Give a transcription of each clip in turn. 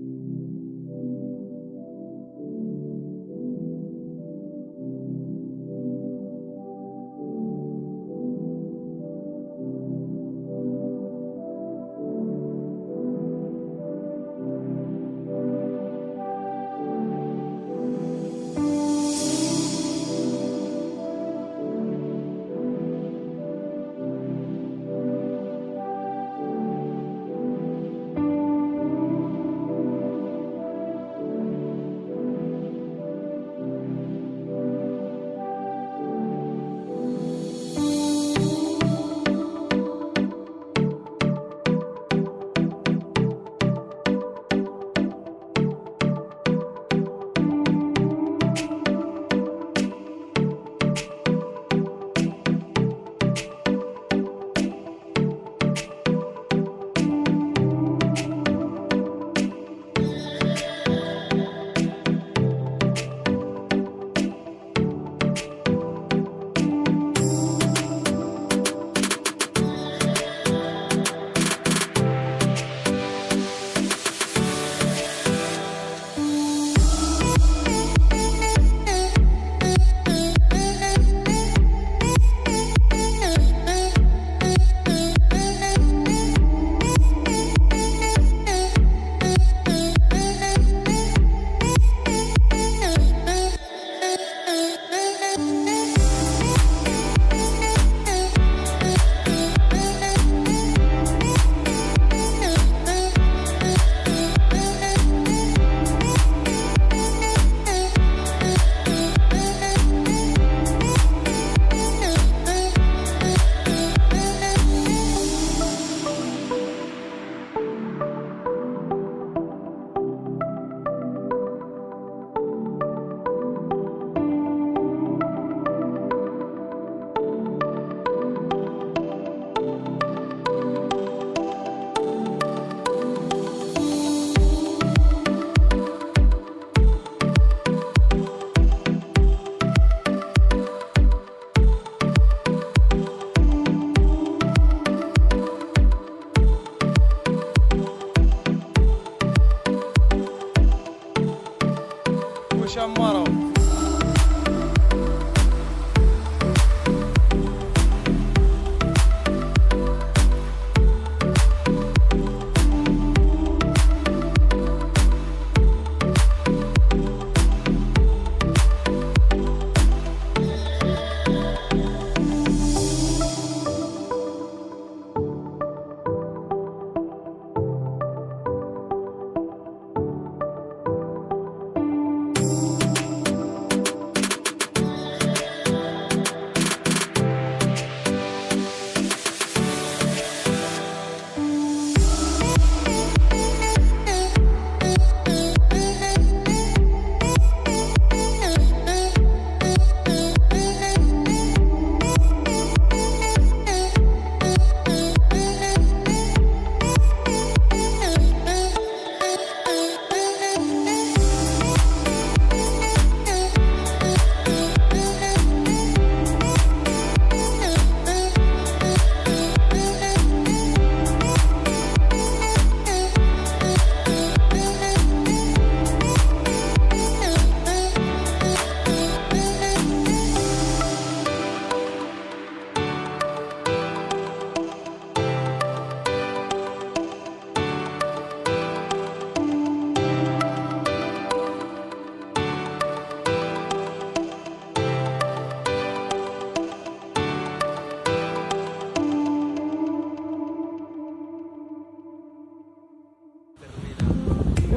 Thank you.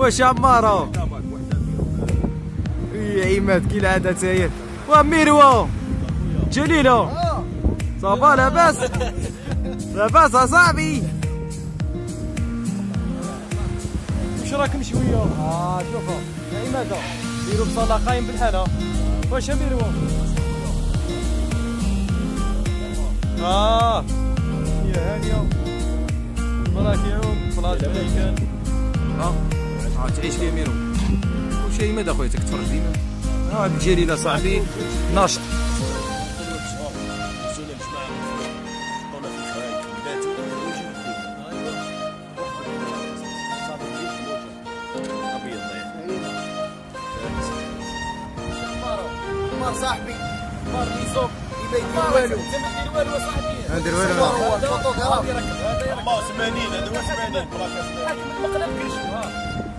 واش عمارة يا عماد كي العادة تاير وميروا جليلة صافا لاباس. لاباس اصاحبي واش راكم شوية. آه شوفوا. يا عماد ديروا بصالة قايم بالحالة واش ميروا آه. يا هانية مراكيهم فلاش مليكان آه آه. تعيش ميرو وشي مدى خويا تكتفرج ديما راه الجريده صاحبي ناشط صاحبي ما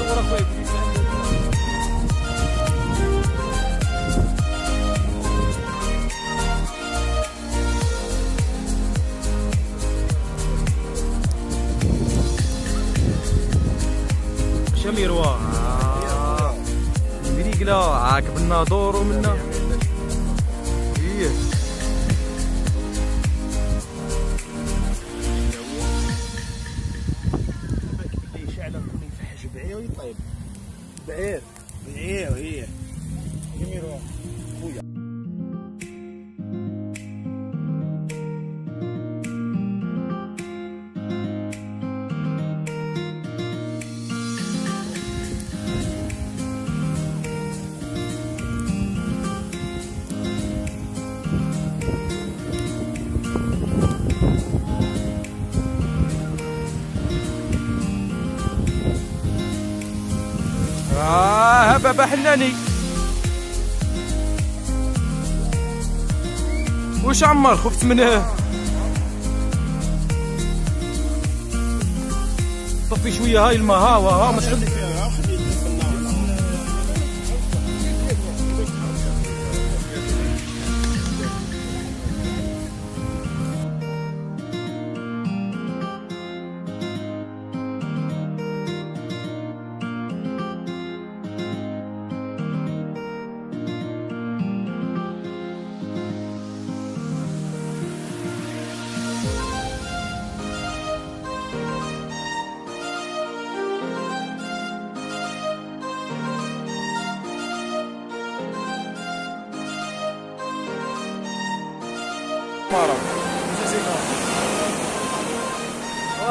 كتصور اخويا شميروا. مريقلة عاكب الناظور ومنا إيه. There you play. é There, here. بابا حناني. وش عمر خفت منه؟ طفي شوية هاي الماء ها ها مش خلي مرة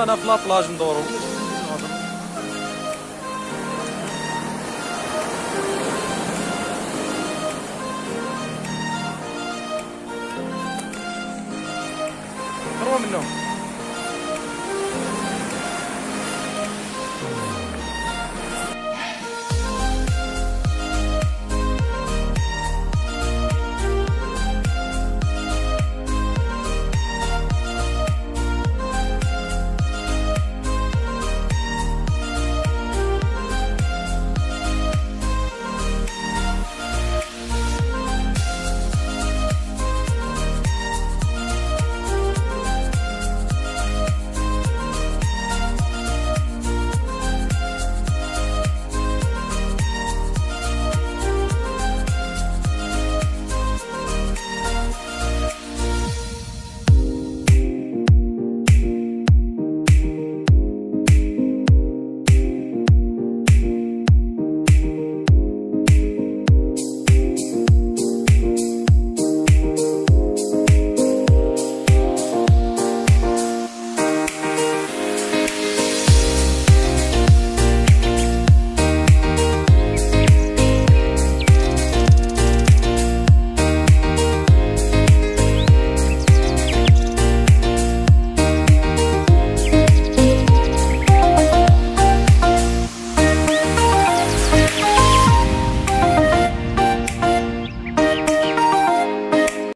أنا في لابلاج ندورو هو منه